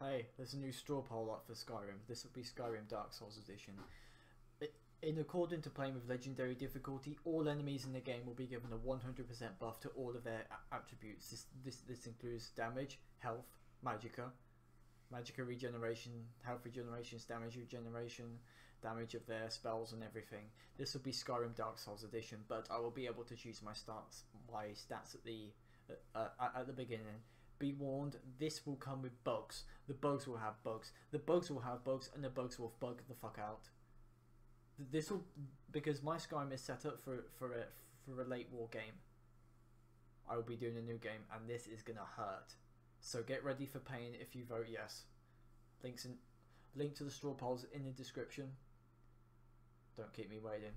Hey, there's a new straw poll up for Skyrim. This will be Skyrim Dark Souls Edition. In accordance to playing with Legendary difficulty, all enemies in the game will be given a 100% buff to all of their attributes. This, this, this includes damage, health, magicka, magicka regeneration, health regeneration, damage regeneration, damage of their spells and everything. This will be Skyrim Dark Souls Edition, but I will be able to choose my stats, my stats at the uh, uh, at the beginning. Be warned, this will come with bugs. The bugs will have bugs. The bugs will have bugs, and the bugs will bug the fuck out. This will because my Skyrim is set up for for a for a late war game. I will be doing a new game, and this is gonna hurt. So get ready for pain if you vote yes. Links in link to the straw polls in the description. Don't keep me waiting.